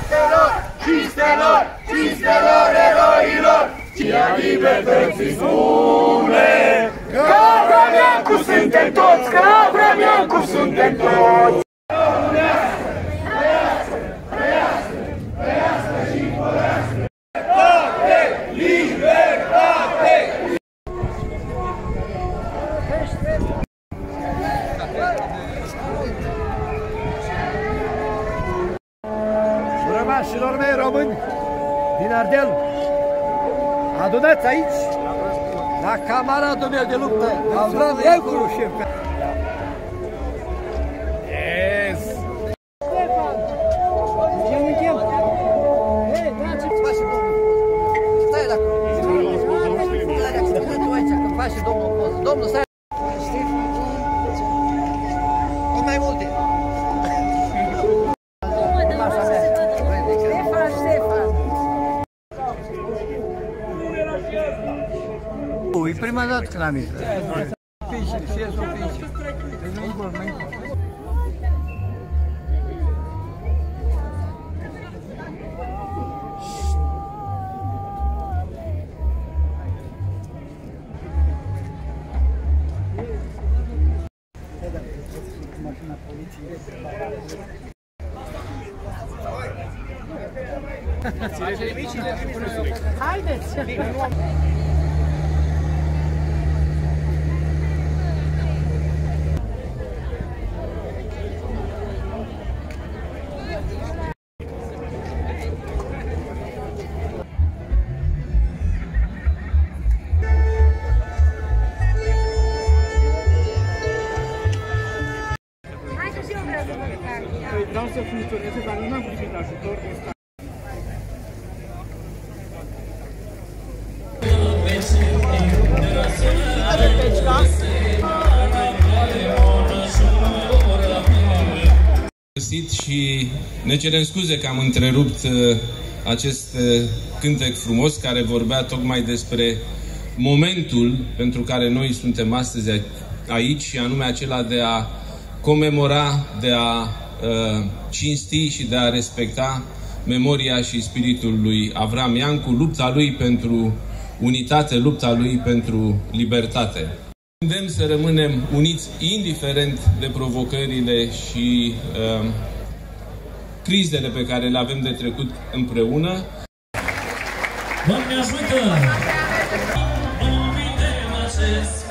Cinstelor, cinstelor, cinstelor eroilor, Cia libertății spune. Că Avramiancu suntem toți, că Avramiancu suntem toți. Rămașilor mei români din Ardeal, adunați aici la camaradul meu de luptă, Avram Iancu Ui, prima da que Fish, fish, fish. Haideți! Ajutor din stat. găsit și ne cerem scuze că am întrerupt uh, acest uh, cântec frumos care vorbea tocmai despre momentul pentru care noi suntem astăzi a- aici și anume acela de a comemora, de a uh, cinsti și de a respecta memoria și spiritul lui Avram Iancu, lupta lui pentru unitate, lupta lui pentru libertate. Îndemn să rămânem uniți indiferent de provocările și uh, crizele pe care le avem de trecut împreună. Doamne ajută! Vom vedem acest